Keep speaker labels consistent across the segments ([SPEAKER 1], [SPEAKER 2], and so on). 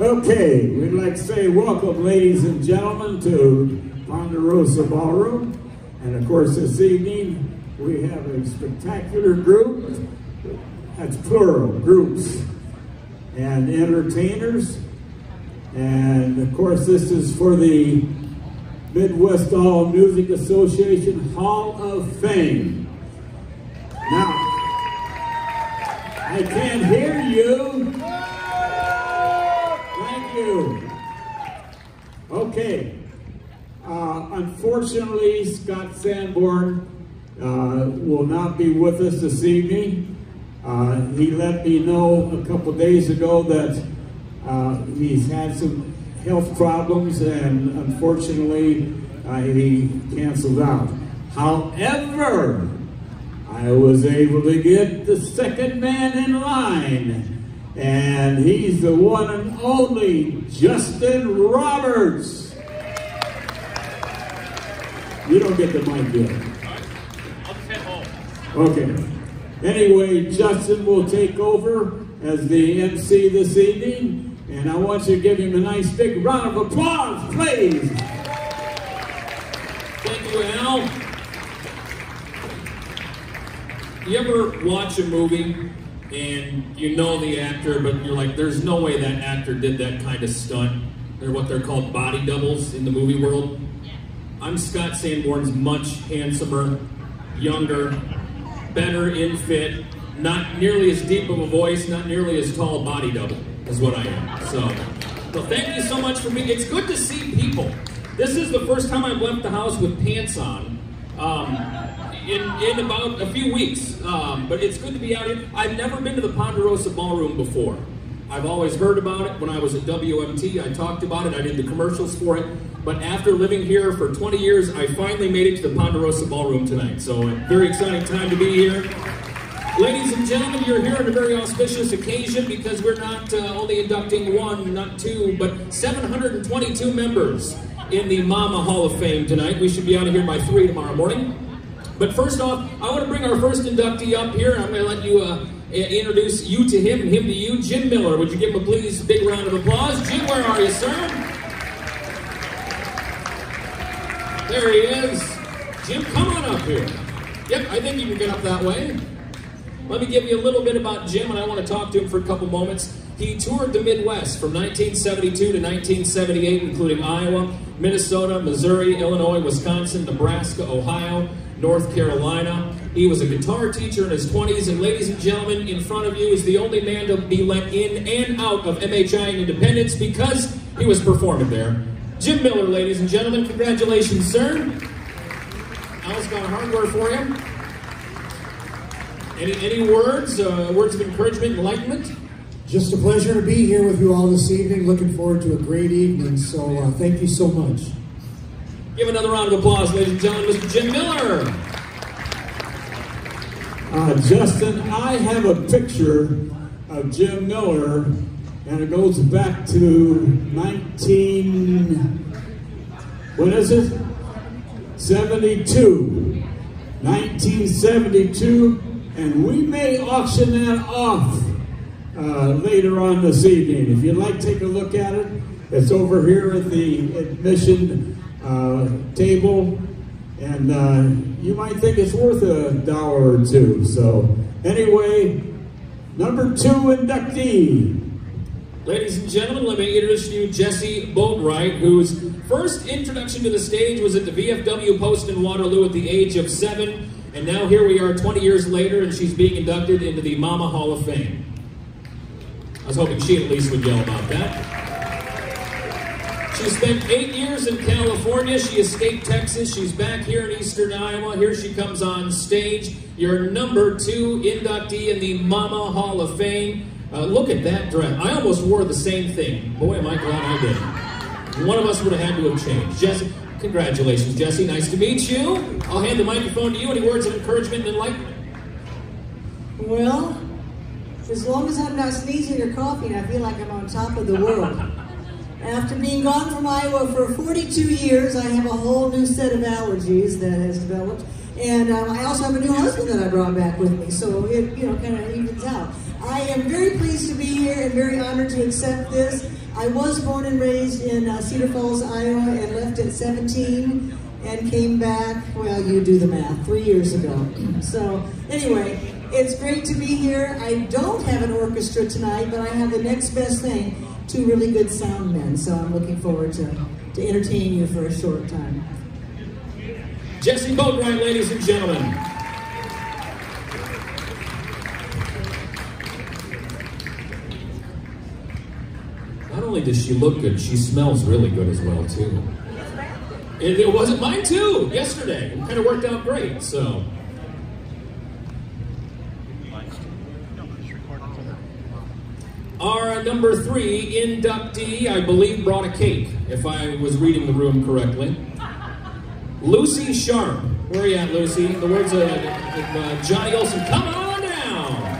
[SPEAKER 1] Okay, we'd like to say welcome, ladies and gentlemen, to Ponderosa Ballroom. And of course, this evening we have a spectacular group. That's plural, groups and entertainers. And of course, this is for the Midwest All Music Association Hall of Fame. Now, I can't hear you. Okay. Uh, unfortunately, Scott Sanborn uh, will not be with us this evening. Uh, he let me know a couple days ago that uh, he's had some health problems and unfortunately uh, he canceled out. However, I was able to get the second man in line and he's the one and only Justin Roberts. You don't get the mic yet. Okay. Anyway, Justin will take over as the MC this evening, and I want you to give him a nice big round of applause, please.
[SPEAKER 2] Thank you, Al. You ever watch a movie and you know the actor, but you're like, there's no way that actor did that kind of stunt? They're what they're called body doubles in the movie world. I'm Scott Sanborn's much handsomer, younger, better in fit, not nearly as deep of a voice, not nearly as tall body double is what I am. So, well, thank you so much for me. It's good to see people. This is the first time I've left the house with pants on. Um, in, in about a few weeks, um, but it's good to be out here. I've never been to the Ponderosa Ballroom before. I've always heard about it when I was at WMT. I talked about it, I did the commercials for it. But after living here for 20 years, I finally made it to the Ponderosa Ballroom tonight. So, a very exciting time to be here. Ladies and gentlemen, you're here on a very auspicious occasion because we're not uh, only inducting one, not two, but 722 members in the Mama Hall of Fame tonight. We should be out of here by 3 tomorrow morning. But first off, I want to bring our first inductee up here, and I'm going to let you uh, introduce you to him and him to you. Jim Miller, would you give him a please big round of applause? Jim, where are you, sir? There he is. Jim, come on up here. Yep, I think you can get up that way. Let me give you a little bit about Jim, and I want to talk to him for a couple moments. He toured the Midwest from 1972 to 1978, including Iowa, Minnesota, Missouri, Illinois, Wisconsin, Nebraska, Ohio, North Carolina. He was a guitar teacher in his 20s, and ladies and gentlemen, in front of you is the only man to be let in and out of MHI and Independence because he was performing there. Jim Miller, ladies and gentlemen, congratulations, sir. Al's got hardware for you. Any, any words, uh, words of encouragement, enlightenment?
[SPEAKER 3] Just a pleasure to be here with you all this evening. Looking forward to a great evening. So uh, thank you so much.
[SPEAKER 2] Give another round of applause, ladies and gentlemen, Mr. Jim Miller.
[SPEAKER 1] Uh, Justin, I have a picture of Jim Miller, and it goes back to 19, what is it? 72. 1972, and we may auction that off uh, later on this evening. If you'd like take a look at it, it's over here at the admission uh, table, and uh, you might think it's worth a dollar or two. So, anyway, number two inductee.
[SPEAKER 2] Ladies and gentlemen, let me introduce you Jesse Boatwright, whose first introduction to the stage was at the VFW post in Waterloo at the age of seven, and now here we are 20 years later, and she's being inducted into the Mama Hall of Fame. I was hoping she at least would yell about that. She spent eight years in California. She escaped Texas. She's back here in eastern Iowa. Here she comes on stage. Your number two inductee in the Mama Hall of Fame. Uh, look at that dress. I almost wore the same thing. Boy, am I glad I did. One of us would have had to have changed. Jesse, congratulations, Jesse. Nice to meet you. I'll hand the microphone to you. Any words of encouragement and enlightenment?
[SPEAKER 4] Well, as long as I'm not sneezing or coughing, I feel like I'm on top of the world. After being gone from Iowa for 42 years, I have a whole new set of allergies that has developed. And um, I also have a new husband that I brought back with me, so it, you know, kind of evens out. I am very pleased to be here and very honored to accept this. I was born and raised in uh, Cedar Falls, Iowa, and left at 17 and came back, well, you do the math, three years ago. So, anyway, it's great to be here. I don't have an orchestra tonight, but I have the next best thing two really good sound men. So, I'm looking forward to, to entertaining you for a short time.
[SPEAKER 2] Jesse Boatwright, ladies and gentlemen. Not only does she look good, she smells really good as well, too. And it wasn't mine, too, yesterday. It kind of worked out great, so. Our number three inductee, I believe, brought a cake, if I was reading the room correctly. Lucy Sharp. Where are you at, Lucy? The words of uh, Johnny Olson, come on down.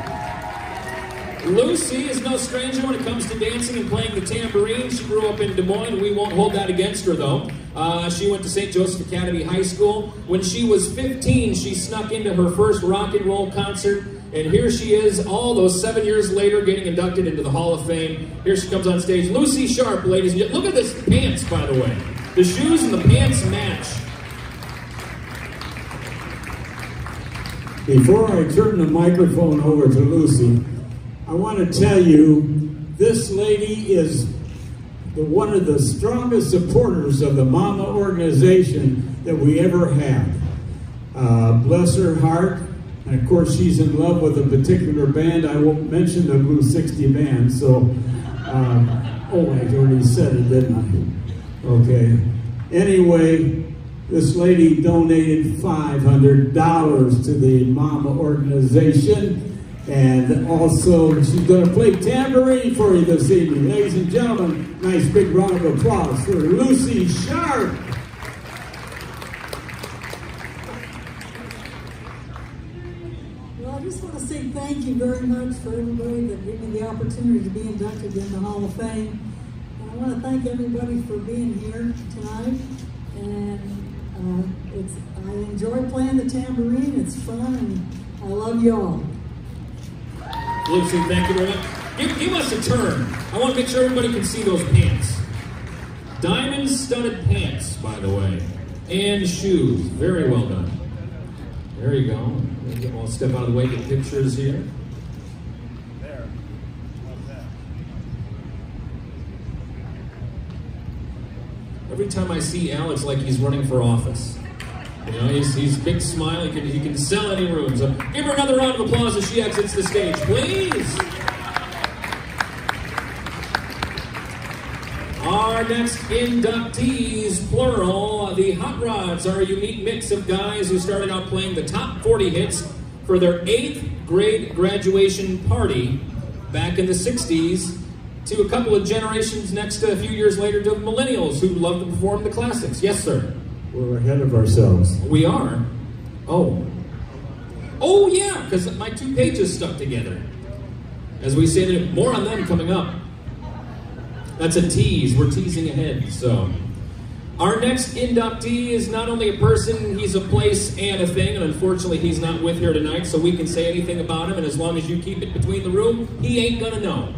[SPEAKER 2] Lucy is no stranger when it comes to dancing and playing the tambourine. She grew up in Des Moines. We won't hold that against her, though. Uh, she went to St. Joseph Academy High School. When she was 15, she snuck into her first rock and roll concert. And here she is, all those seven years later, getting inducted into the Hall of Fame. Here she comes on stage. Lucy Sharp, ladies and gentlemen. Look at this pants, by the way. The shoes and the pants match.
[SPEAKER 1] Before I turn the microphone over to Lucy, I want to tell you this lady is the, one of the strongest supporters of the Mama organization that we ever had. Uh, bless her heart. And of course, she's in love with a particular band. I won't mention the Blue 60 band, so. Um, oh, I already said it, didn't I? Okay. Anyway, this lady donated $500 to the Mama organization. And also, she's going to play tambourine for you this evening. Ladies and gentlemen, nice big round of applause for Lucy Sharp.
[SPEAKER 5] Just want to say thank you very much for everybody that gave me the opportunity to be inducted in the Hall of Fame. And I want to thank everybody for being here tonight. And uh, it's I enjoy playing the tambourine. It's fun, and I love y'all.
[SPEAKER 2] Lucy, thank you very much. Give, give us a turn. I want to make sure everybody can see those pants. Diamond studded pants, by the way. And shoes. Very well done. There you go. I'll step out of the way, get pictures here. There. Every time I see Alex, like he's running for office. You know, he's, he's big smile. He can, he can sell any room. So give her another round of applause as she exits the stage, please. Our next inductees, plural, the Hot Rods are a unique mix of guys who started out playing the top 40 hits for their eighth grade graduation party back in the 60s to a couple of generations next, to a few years later, to millennials who love to perform the classics. Yes, sir.
[SPEAKER 1] We're ahead of ourselves.
[SPEAKER 2] We are. Oh. Oh, yeah, because my two pages stuck together. As we say, more on them coming up. That's a tease. We're teasing ahead, so. Our next inductee is not only a person, he's a place and a thing, and unfortunately he's not with here tonight, so we can say anything about him, and as long as you keep it between the room, he ain't gonna know.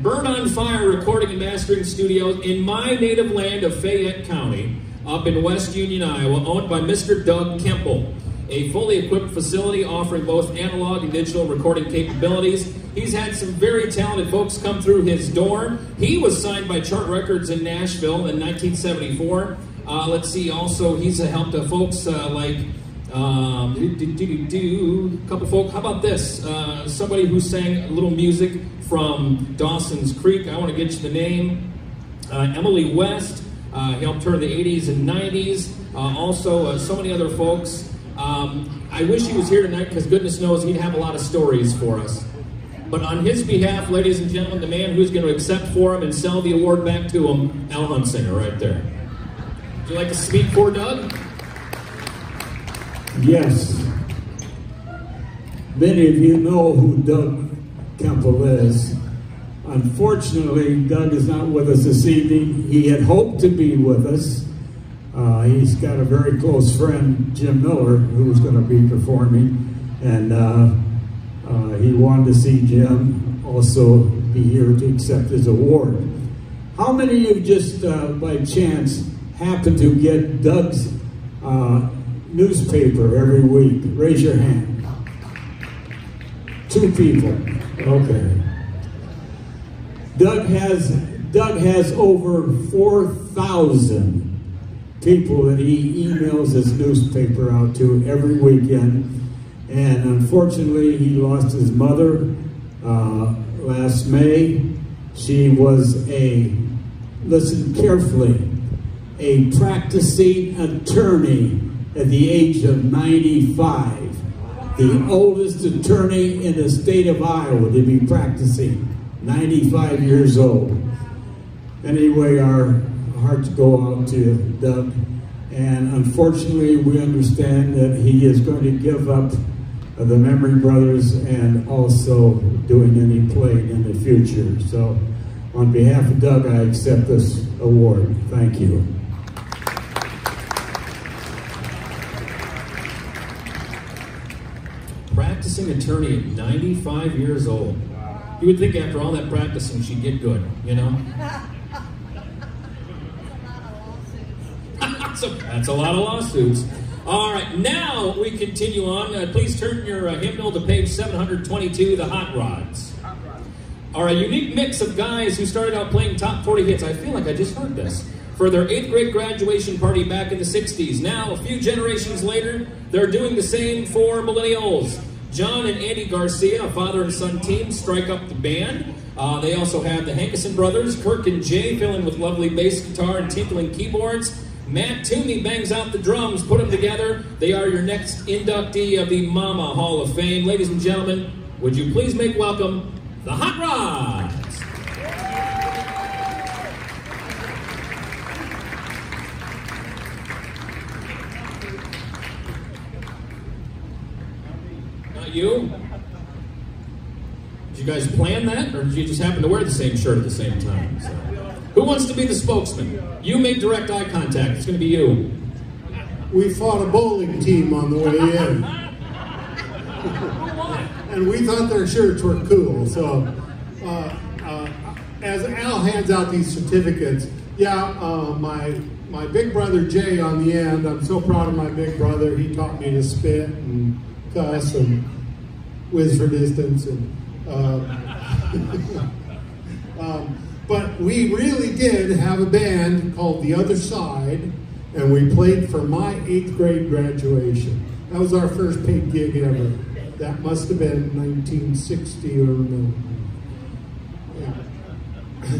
[SPEAKER 2] Burn on Fire Recording and Mastering Studios in my native land of Fayette County, up in West Union, Iowa, owned by Mr. Doug Kemple. A fully equipped facility offering both analog and digital recording capabilities. He's had some very talented folks come through his door. He was signed by Chart Records in Nashville in 1974. Uh, let's see, also, he's helped uh, folks uh, like um, do, a couple folk. How about this? Uh, somebody who sang a little music from Dawson's Creek. I want to get you the name. Uh, Emily West. Uh, helped her in the 80s and 90s. Uh, also, uh, so many other folks. Um, I wish he was here tonight because goodness knows he'd have a lot of stories for us. But on his behalf, ladies and gentlemen, the man who's going to accept for him and sell the award back to him, Al Hunsinger, right there. Would you like to speak for Doug?
[SPEAKER 1] Yes. Many of you know who Doug Kemple is. Unfortunately, Doug is not with us this evening. He had hoped to be with us. Uh, he's got a very close friend, Jim Miller, who was going to be performing, and uh, uh, he wanted to see Jim also be here to accept his award. How many of you just uh, by chance happen to get Doug's uh, newspaper every week? Raise your hand. Two people. Okay. Doug has Doug has over four thousand people that he emails his newspaper out to every weekend. And unfortunately, he lost his mother uh, last May. She was a, listen carefully, a practicing attorney at the age of 95. The oldest attorney in the state of Iowa to be practicing, 95 years old. Anyway, our hearts go out to Doug. And unfortunately, we understand that he is going to give up the Memory Brothers and also doing any playing in the future. So on behalf of Doug, I accept this award. Thank you.
[SPEAKER 2] Practicing attorney at 95 years old. You would think after all that practicing she'd get good, you know? That's a lot of lawsuits. All right, now we continue on. Uh, please turn your uh, hymnal to page 722, The Hot Rods. Are a unique mix of guys who started out playing top 40 hits. I feel like I just heard this. For their eighth grade graduation party back in the 60s. Now, a few generations later, they're doing the same for millennials. John and Andy Garcia, a father and son team, strike up the band. Uh, they also have the Hankison brothers, Kirk and Jay, filling with lovely bass guitar and tinkling keyboards. Matt Toomey bangs out the drums, put them together. They are your next inductee of the Mama Hall of Fame. Ladies and gentlemen, would you please make welcome the Hot Rods? Not you? Did you guys plan that, or did you just happen to wear the same shirt at the same time? So. Who wants to be the spokesman? You make direct eye contact. It's going to be you.
[SPEAKER 6] We fought a bowling team on the way in. and we thought their shirts were cool. So, uh, uh, as Al hands out these certificates, yeah, uh, my my big brother Jay on the end. I'm so proud of my big brother. He taught me to spit and cuss and whiz for distance and. Uh, um, but we really did have a band called The Other Side, and we played for my eighth grade graduation. That was our first paid gig ever. That must have been 1960 or no. Yeah.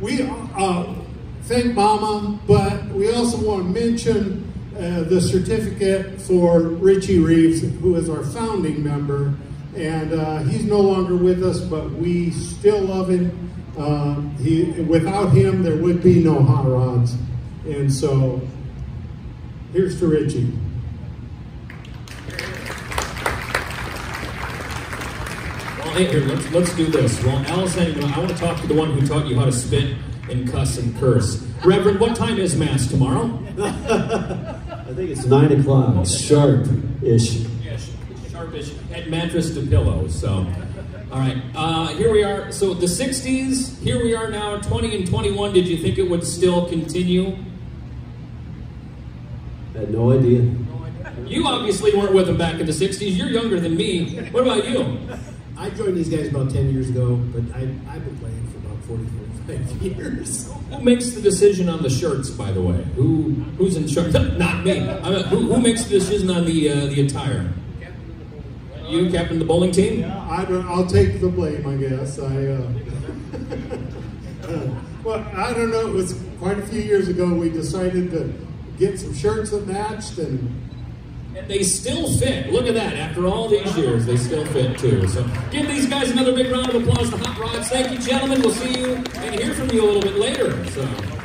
[SPEAKER 6] We uh, thank Mama, but we also want to mention uh, the certificate for Richie Reeves, who is our founding member. And uh, he's no longer with us, but we still love him uh, he, without him, there would be no hot rods. And so, here's to Richie.
[SPEAKER 2] Well, hey, here, let's, let's do this. Well, Allison, I want to talk to the one who taught you how to spit and cuss and curse. Reverend, what time is Mass tomorrow?
[SPEAKER 7] I think it's 9 o'clock, sharp-ish.
[SPEAKER 2] Yes, sharpish, at mattress to pillow, so... All right, uh, here we are. So the 60s, here we are now, 20 and 21. Did you think it would still continue?
[SPEAKER 7] I had no idea.
[SPEAKER 2] You obviously weren't with them back in the 60s. You're younger than me. What about you?
[SPEAKER 8] I joined these guys about 10 years ago, but I, I've been playing for about 40, 45 years.
[SPEAKER 2] Who makes the decision on the shirts, by the way? Who Who's in charge? Not me. I mean, who, who makes the decision on the, uh, the attire? You captain the bowling team?
[SPEAKER 6] Yeah, I will take the blame, I guess. I, uh, well, I don't know. It was quite a few years ago. We decided to get some shirts that matched, and
[SPEAKER 2] and they still fit. Look at that. After all these years, they still fit too. So give these guys another big round of applause. The Hot Rods. Thank you, gentlemen. We'll see you and hear from you a little bit later. So.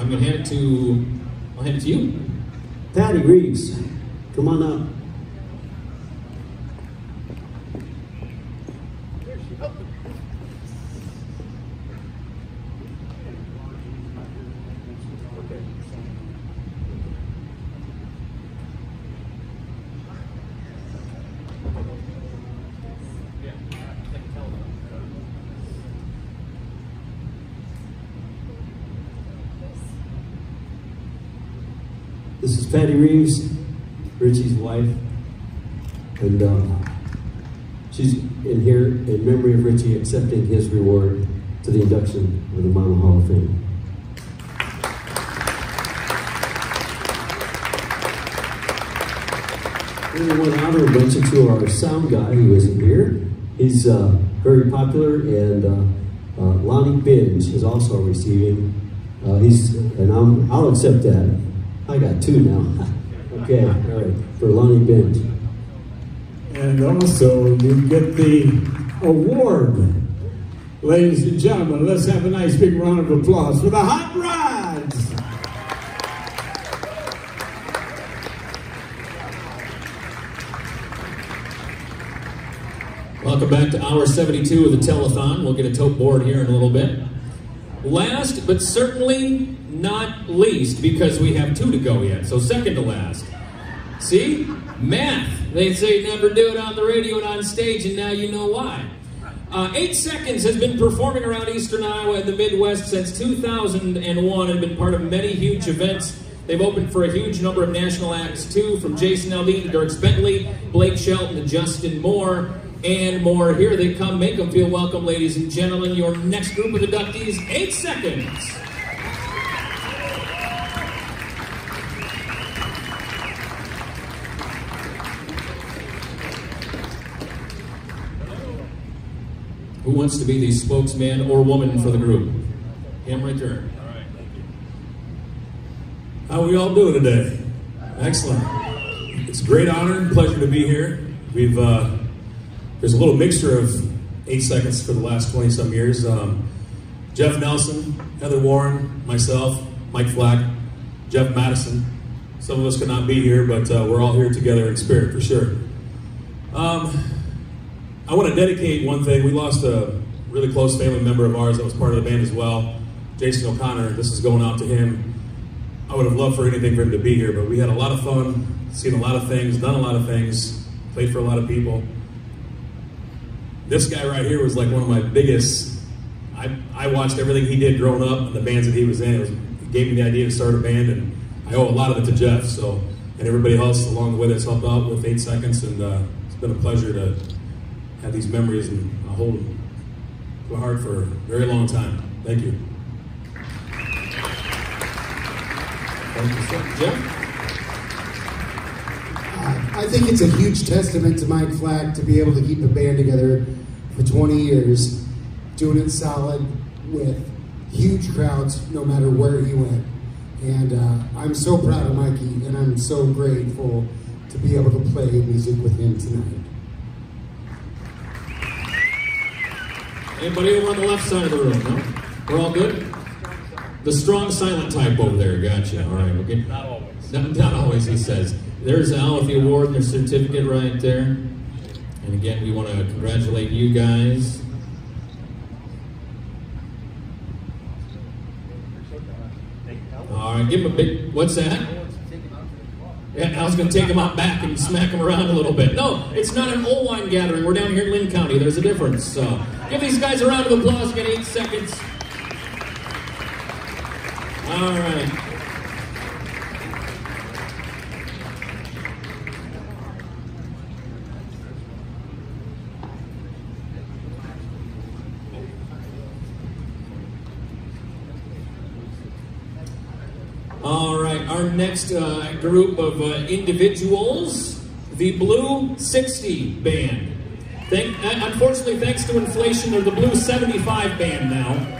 [SPEAKER 2] Go here. i am going to hand it to. I'll hand it to you.
[SPEAKER 7] Patty Reeves, come on up. This is Patty Reeves, Richie's wife, and uh, she's in here in memory of Richie accepting his reward to the induction of the Mama Hall of Fame. And one honor mention to our sound guy who isn't here. He's uh, very popular, and uh, uh, Lonnie Binge is also receiving. Uh, he's and I'm, I'll accept that. I got two now. okay, all right, for Lonnie Binge.
[SPEAKER 1] And also, you get the award. Ladies and gentlemen, let's have a nice big round of applause for the Hot Rods.
[SPEAKER 2] Welcome back to hour 72 of the telethon. We'll get a tote board here in a little bit. Last, but certainly not least, because we have two to go yet, so second to last. See? Math. They say never do it on the radio and on stage, and now you know why. Uh, Eight Seconds has been performing around Eastern Iowa and the Midwest since 2001 and been part of many huge events. They've opened for a huge number of national acts too, from Jason Aldean to Dierks Bentley, Blake Shelton to Justin Moore, and more. Here they come. Make them feel welcome, ladies and gentlemen. Your next group of inductees, Eight Seconds. Who wants to be the spokesman or woman for the group? Him right there.
[SPEAKER 9] How we all doing today? Excellent. It's a great honor and pleasure to be here. We've uh, there's a little mixture of eight seconds for the last 20 some years. Um, Jeff Nelson, Heather Warren, myself, Mike Flack, Jeff Madison. Some of us could not be here, but uh, we're all here together in spirit for sure. Um, I want to dedicate one thing. We lost a really close family member of ours that was part of the band as well, Jason O'Connor. This is going out to him. I would have loved for anything for him to be here, but we had a lot of fun, seen a lot of things, done a lot of things, played for a lot of people. This guy right here was like one of my biggest. I, I watched everything he did growing up and the bands that he was in. It, was, it gave me the idea to start a band, and I owe a lot of it to Jeff. So, and everybody else along the way that's helped out with Eight Seconds, and uh, it's been a pleasure to have these memories and I hold them to my heart for a very long time. Thank you.
[SPEAKER 2] Thank you. Jeff?
[SPEAKER 3] I think it's a huge testament to Mike Flack to be able to keep a band together for 20 years, doing it solid with huge crowds no matter where he went. And uh, I'm so proud of Mikey, and I'm so grateful to be able to play music with him tonight.
[SPEAKER 2] Anybody over on the left side of the room? No? We're all good? The strong silent type over there. Gotcha. All right. Okay. Not always. Not, not always, he says. There's Al with the award and their certificate right there. And again, we want to congratulate you guys. All right, give him a big. What's that? Yeah, I was going to take him out back and smack him around a little bit. No, it's not an old wine gathering. We're down here in Linn County. There's a difference. So give these guys a round of applause. Get eight seconds. All right. All right, our next uh, group of uh, individuals, the Blue 60 Band. Thank, uh, unfortunately, thanks to inflation, they're the Blue 75 Band now.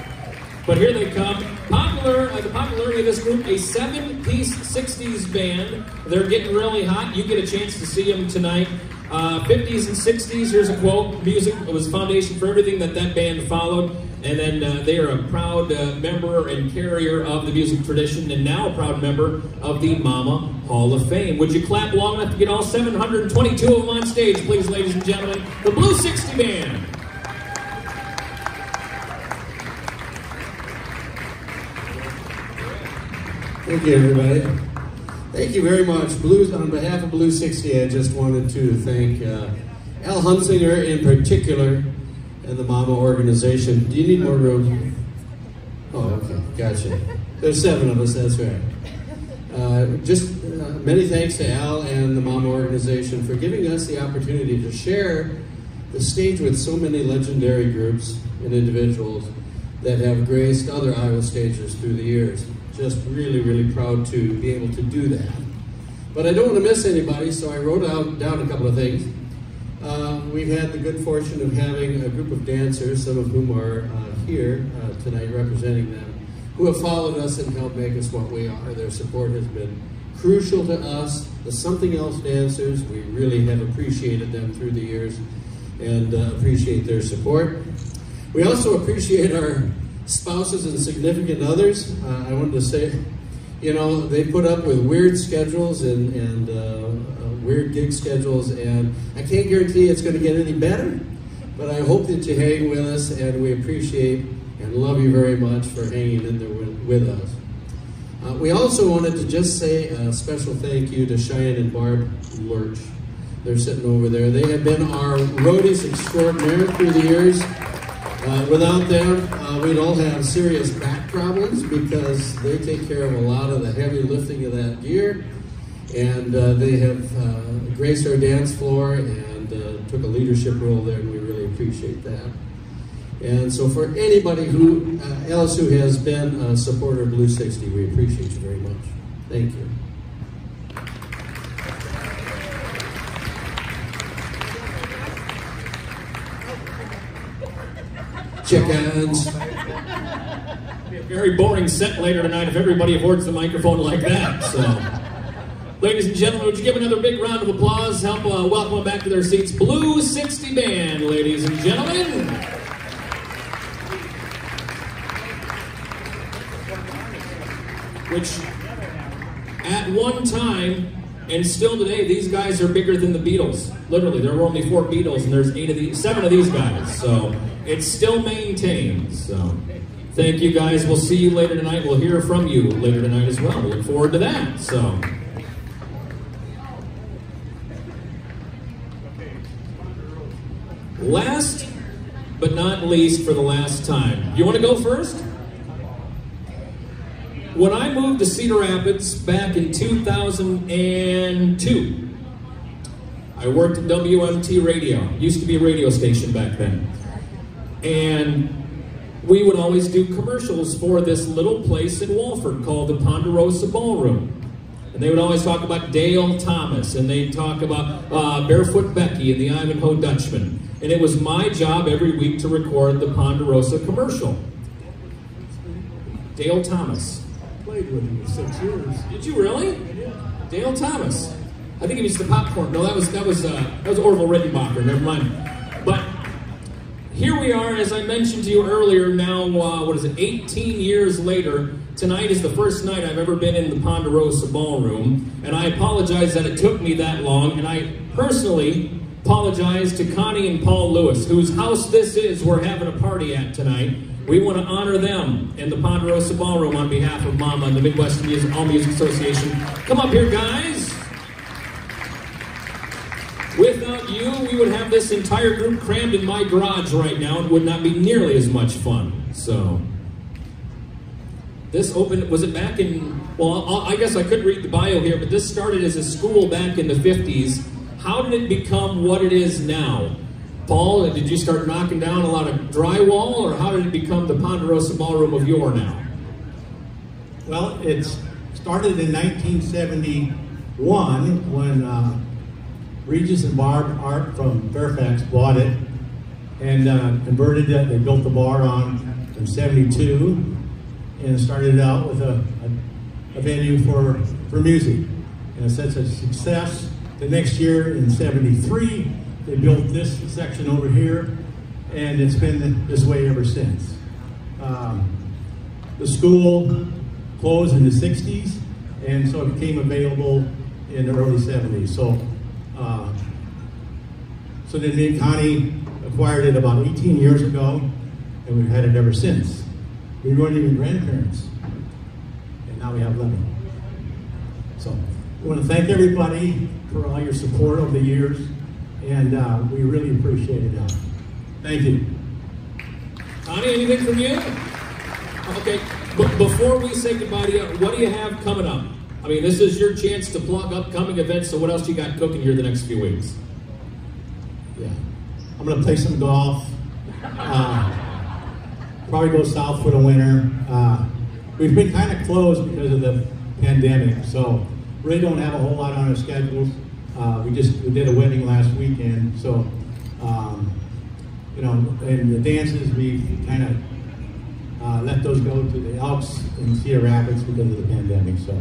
[SPEAKER 2] But here they come. Popular, uh, the popularity of this group, a seven-piece 60s band. They're getting really hot. You get a chance to see them tonight. Uh, 50s and 60s, here's a quote. Music was foundation for everything that that band followed. And then uh, they are a proud uh, member and carrier of the music tradition and now a proud member of the Mama Hall of Fame. Would you clap long enough to get all 722 of them on stage, please, ladies and gentlemen? The Blue 60 Band.
[SPEAKER 8] Thank you, everybody. Thank you very much. Blues, on behalf of Blue 60, I just wanted to thank uh, Al Hunsinger in particular and the Mama organization. Do you need more room? Oh, okay, gotcha. There's seven of us, that's right. Uh, just uh, many thanks to Al and the Mama organization for giving us the opportunity to share the stage with so many legendary groups and individuals that have graced other Iowa stages through the years. Just really, really proud to be able to do that. But I don't want to miss anybody, so I wrote out down a couple of things. Uh, we've had the good fortune of having a group of dancers, some of whom are uh, here uh, tonight representing them, who have followed us and helped make us what we are. Their support has been crucial to us. The Something Else dancers, we really have appreciated them through the years and uh, appreciate their support. We also appreciate our spouses and significant others. Uh, I wanted to say, you know, they put up with weird schedules and, and uh weird gig schedules, and I can't guarantee it's going to get any better, but I hope that you hang with us, and we appreciate and love you very much for hanging in there with, us. Uh, we also wanted to just say a special thank you to Cheyenne and Barb Lurch. They're sitting over there. They have been our roadies extraordinaire through the years. Uh, without them, uh, we'd all have serious back problems because they take care of a lot of the heavy lifting of that gear. And uh, they have uh, graced our dance floor and uh, took a leadership role there, and we really appreciate that. And so for anybody who uh, else who has been a supporter of Blue 60, we appreciate you very much. Thank you. Chickens.
[SPEAKER 2] Be a very boring set later tonight if everybody affords the microphone like that. So. Ladies and gentlemen, would you give another big round of applause? Help uh, welcome them back to their seats. Blue 60 Band, ladies and gentlemen. Which, at one time, and still today, these guys are bigger than the Beatles. Literally, there were only four Beatles, and there's eight of these, seven of these guys. So it's still maintained. So thank you guys. We'll see you later tonight. We'll hear from you later tonight as well. We look forward to that. So. Last but not least for the last time. You want to go first? When I moved to Cedar Rapids back in 2002, I worked at WMT Radio. Used to be a radio station back then. And we would always do commercials for this little place in Walford called the Ponderosa Ballroom. And they would always talk about Dale Thomas, and they'd talk about uh, Barefoot Becky and the Ivanhoe Dutchman. And it was my job every week to record the Ponderosa commercial. Dale Thomas.
[SPEAKER 6] Played with him for six years.
[SPEAKER 2] Did you really? Dale Thomas. I think it was the popcorn. No, that was that was uh, that was Orville Redenbacher. Never mind. But here we are, as I mentioned to you earlier. Now, uh, what is it? 18 years later. Tonight is the first night I've ever been in the Ponderosa Ballroom, and I apologize that it took me that long. And I personally apologize to Connie and Paul Lewis, whose house this is we're having a party at tonight. We want to honor them in the Ponderosa Ballroom on behalf of Mama and the Midwest Music, All Music Association. Come up here, guys. Without you, we would have this entire group crammed in my garage right now. It would not be nearly as much fun. So, this opened, was it back in, well, I guess I could read the bio here, but this started as a school back in the 50s how did it become what it is now? Paul, did you start knocking down a lot of drywall, or how did it become the Ponderosa Ballroom of yore now?
[SPEAKER 10] Well, it started in 1971 when uh, Regis and Barb Art from Fairfax bought it and uh, converted it. They built the bar on in 72 and started it out with a, a, a venue for, for music. And it's such a success the next year in 73, they built this section over here, and it's been this way ever since. Um, the school closed in the 60s, and so it became available in the early 70s. So, uh, so then and Connie acquired it about 18 years ago, and we've had it ever since. We weren't even grandparents, and now we have 11. So, I want to thank everybody for all your support over the years, and uh, we really appreciate it. Thank you.
[SPEAKER 2] Connie, anything from you? Okay, but before we say goodbye to you, what do you have coming up? I mean, this is your chance to plug upcoming events. So, what else you got cooking here the next few weeks?
[SPEAKER 10] Yeah. I'm going to play some golf. Uh, probably go south for the winter. Uh, we've been kind of closed because of the pandemic, so really don't have a whole lot on our schedules. Uh, we just we did a wedding last weekend, so um, you know, and the dances we kind of uh, let those go to the Elks and Cedar Rapids because of the pandemic. So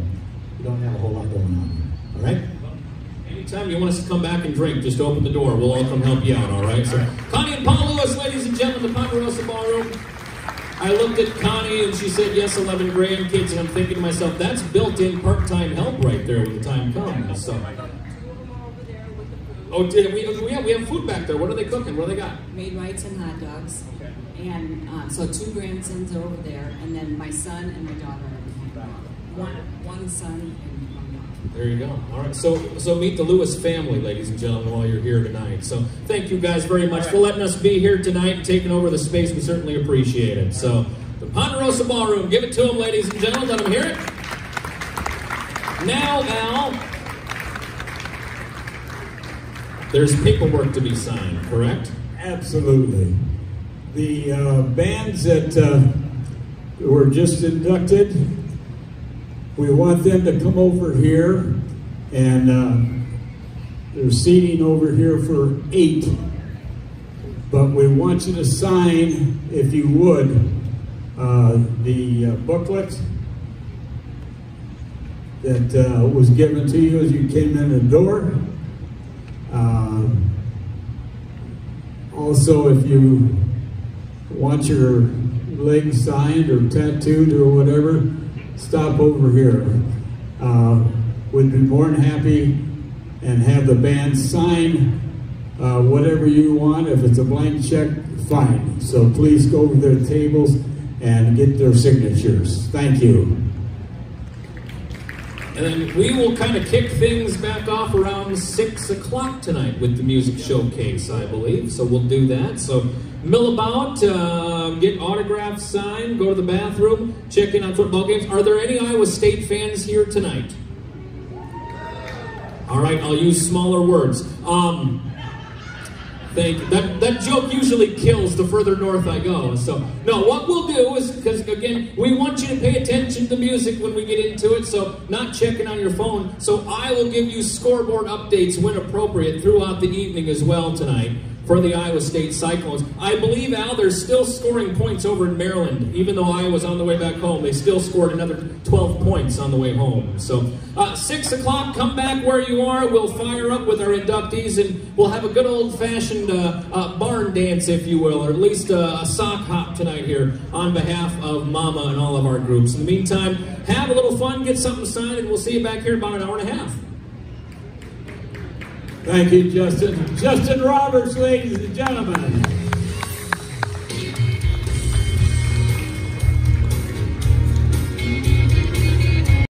[SPEAKER 10] we don't have a whole lot going on here. All right.
[SPEAKER 2] Anytime you want us to come back and drink, just open the door. We'll all come help you out, all right? So, Connie and Paul Lewis, ladies and gentlemen, the Ponderosa Ballroom. I looked at Connie and she said, yes, 11 grandkids, and I'm thinking to myself, that's built-in part-time help right there when the time comes. So. Oh, did we, we, have, we have food back there. What are they cooking? What do they got?
[SPEAKER 11] Maid-Rites and hot dogs.
[SPEAKER 2] Okay.
[SPEAKER 11] And um, so two grandsons are over there, and then my son and my daughter. One, one son.
[SPEAKER 2] There you go. All right. So, so meet the Lewis family, ladies and gentlemen, while you're here tonight. So, thank you guys very much for letting us be here tonight and taking over the space. We certainly appreciate it. So, the Ponderosa Ballroom, give it to them, ladies and gentlemen. Let them hear it. Now, Al, there's paperwork to be signed, correct?
[SPEAKER 1] Absolutely. The uh, bands that uh, were just inducted, we want them to come over here, and uh, there's seating over here for eight. But we want you to sign, if you would, uh, the uh, booklet that uh, was given to you as you came in the door. Um, also, if you want your leg signed or tattooed or whatever, stop over here. Uh, we'd be more than happy and have the band sign uh, whatever you want. If it's a blank check, fine. So please go over their tables and get their signatures. Thank you.
[SPEAKER 2] And then we will kind of kick things back off around 6 o'clock tonight with the music showcase, I believe. So we'll do that. So mill about, uh, get autographs signed, go to the bathroom, check in on football games. Are there any Iowa State fans here tonight? All right, I'll use smaller words. Um, Thank you. That, that joke usually kills the further north I go. So, no, what we'll do is, because again, we want you to pay attention to the music when we get into it, so not checking on your phone. So, I will give you scoreboard updates when appropriate throughout the evening as well tonight for the Iowa State Cyclones. I believe, Al, they're still scoring points over in Maryland. Even though Iowa's on the way back home, they still scored another 12 points on the way home. So, uh, 6 o'clock, come back where you are. We'll fire up with our inductees and we'll have a good old fashioned uh, uh, barn dance, if you will, or at least a sock hop tonight here on behalf of Mama and all of our groups. In the meantime, have a little fun, get something signed, and we'll see you back here in about an hour and a half.
[SPEAKER 1] Thank you, Justin. Justin Roberts, ladies and gentlemen.